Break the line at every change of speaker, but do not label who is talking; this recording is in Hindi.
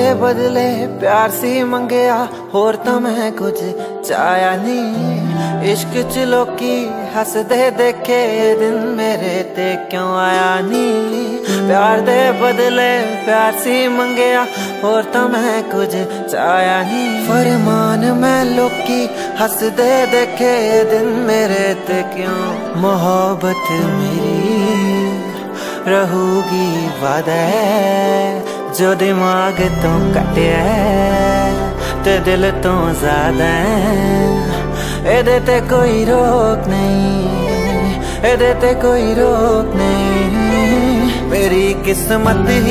ਪਿਆਰ ਦੇ ਬਦਲੇ ਪਿਆਰ ਸੀ ਮੰਗਿਆ ਹੋਰ ਤਾਂ ਮੈਂ ਕੁਝ ਚਾਹਿਆ ਨਹੀਂ ਇਸ਼ਕ ਚ ਲੋਕੀ ਹੱਸਦੇ ਦੇਖੇ ਦਿਨ ਮੇਰੇ ਤੇ ਕਿਉਂ ਆਇਆ ਨਹੀਂ ਪਿਆਰ ਦੇ ਬਦਲੇ ਪਿਆਰ ਸੀ ਮੰਗਿਆ ਹੋਰ ਤਾਂ ਮੈਂ ਕੁਝ ਚਾਹਿਆ ਨਹੀਂ ਫਰਮਾਨ ਮੈਂ ਲੋਕੀ ਹੱਸਦੇ ਦੇਖੇ ਦਿਨ ਮੇਰੇ ਤੇ ਕਿਉਂ ਮੁਹੱਬਤ ਮੇਰੀ ਰਹੂਗੀ ਵਾਦਾ जो दिमाग तो कटे ते दिल तो ज़्यादा एदे ते कोई रोक नहीं, एदे ते कोई रोक नहीं। मेरी किस्मत ही